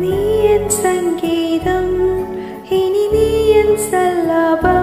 நீ என் சங்கீதம் இனி நீ என் சல்லாபம்.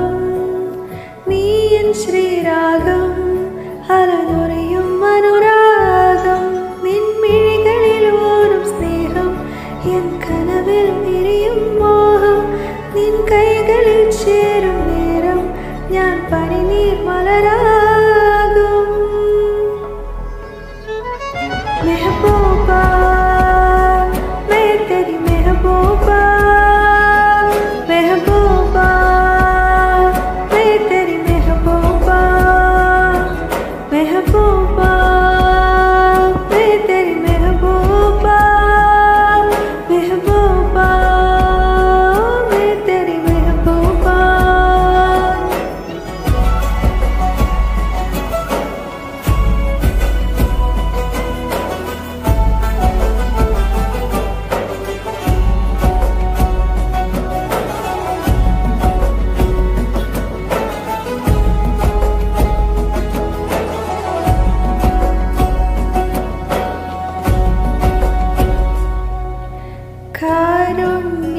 കാരുണ്യ